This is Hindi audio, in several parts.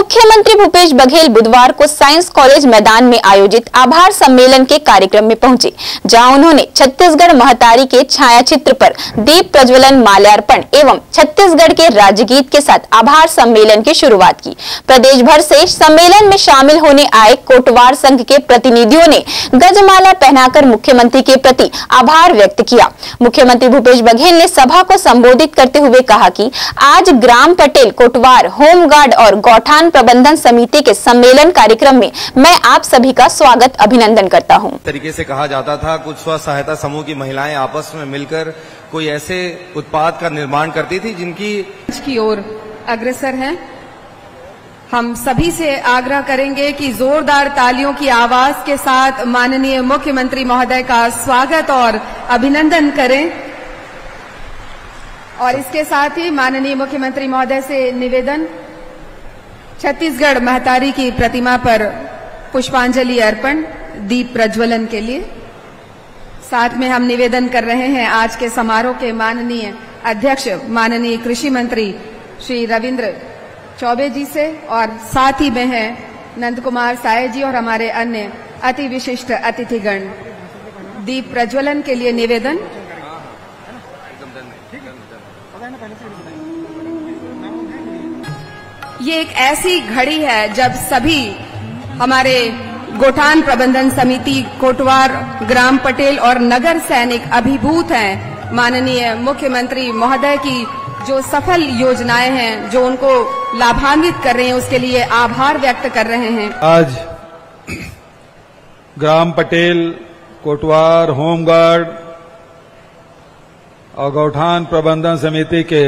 मुख्यमंत्री भूपेश बघेल बुधवार को साइंस कॉलेज मैदान में आयोजित आभार सम्मेलन के कार्यक्रम में पहुँचे, जहाँ उन्होंने छत्तीसगढ़ महतारी के छायाचित्र पर दीप प्रज्वलन, माल्यार्पण एवं छत्तीसगढ़ के राज्यगीत के साथ आभार सम्मेलन की शुरुआत की। प्रदेश भर से सम्मेलन में शामिल होने आए कोटवार संघ के प्रतिनिधियों ने गजमाला पहनाकर मुख्यमंत्री के प्रति आभार व्यक्त किया। मुख्यमंत्री भूपेश बघेल ने सभा को संबोधित करते हुए कहा की आज ग्राम पटेल, कोटवार, होमगार्ड और गौठान प्रबंधन समिति के सम्मेलन कार्यक्रम में मैं आप सभी का स्वागत अभिनंदन करता हूँ। तरीके से कहा जाता था कुछ स्व सहायता समूह की महिलाएँ आपस में मिलकर कोई ऐसे उत्पाद का निर्माण करती थी जिनकी की ओर अग्रसर है। हम सभी से आग्रह करेंगे कि जोरदार तालियों की आवाज़ के साथ माननीय मुख्यमंत्री महोदय का स्वागत और अभिनंदन करें। और इसके साथ ही माननीय मुख्यमंत्री महोदय से निवेदन छत्तीसगढ़ महतारी की प्रतिमा पर पुष्पांजलि अर्पण दीप प्रज्वलन के लिए। साथ में हम निवेदन कर रहे हैं, आज के समारोह के माननीय अध्यक्ष, माननीय कृषि मंत्री श्री रविंद्र चौबे जी से और साथ ही में हैं नंद कुमार साय जी और हमारे अन्य अति विशिष्ट अतिथिगण। दीप प्रज्वलन के लिए निवेदन। ये एक ऐसी घड़ी है जब सभी हमारे गोठान प्रबंधन समिति, कोटवार, ग्राम पटेल और नगर सैनिक अभिभूत हैं। माननीय मुख्यमंत्री महोदय की जो सफल योजनाएँ हैं, जो उनको लाभान्वित कर रहे हैं, उसके लिए आभार व्यक्त कर रहे हैं। आज ग्राम पटेल, कोटवार, होमगार्ड और गौठान प्रबंधन समिति के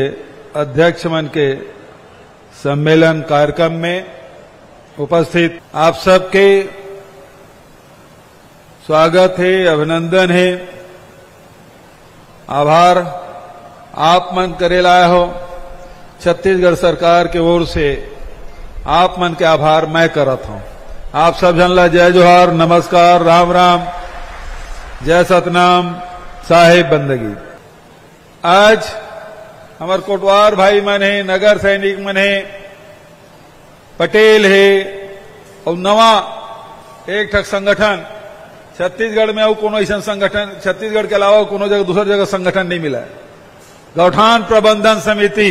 अध्यक्ष मन के सम्मेलन कार्यक्रम में उपस्थित आप सबके स्वागत है, अभिनंदन है। आभार। आप मन करे लाया हो। छत्तीसगढ़ सरकार के ओर से आप मन के आभार मैं करत हूँ। आप सब जन ला जय जोहार, नमस्कार, राम राम। जय सतनाम, साहेब बंदगी। आज हमार कोटवार भाई मन है, नगर सैनिक मन है, पटेल है, और नवा एक ठक संगठन, छत्तीसगढ़ में और कोनो ऐसा संगठन, छत्तीसगढ़ के अलावा कोनो जगह, दूसर जगह संगठन नहीं मिला है। गौठान प्रबंधन समिति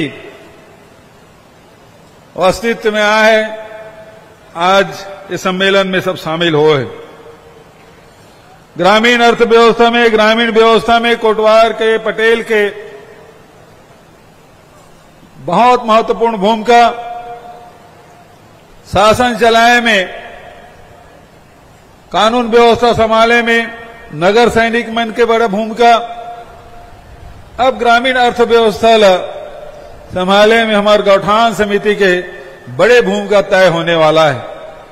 अस्तित्व में आए आज इस सम्मेलन में सब शामिल हो है। ग्रामीण अर्थव्यवस्था में, ग्रामीण व्यवस्था में कोटवार के, पटेल के बहुत महत्वपूर्ण भूमिका शासन चलाए में, कानून व्यवस्था संभाले में, नगर सैनिक मन के बड़ा भूमिका। अब ग्रामीण अर्थव्यवस्था संभाले में हमारे गौठान समिति के बड़े भूमिका तय होने वाला है।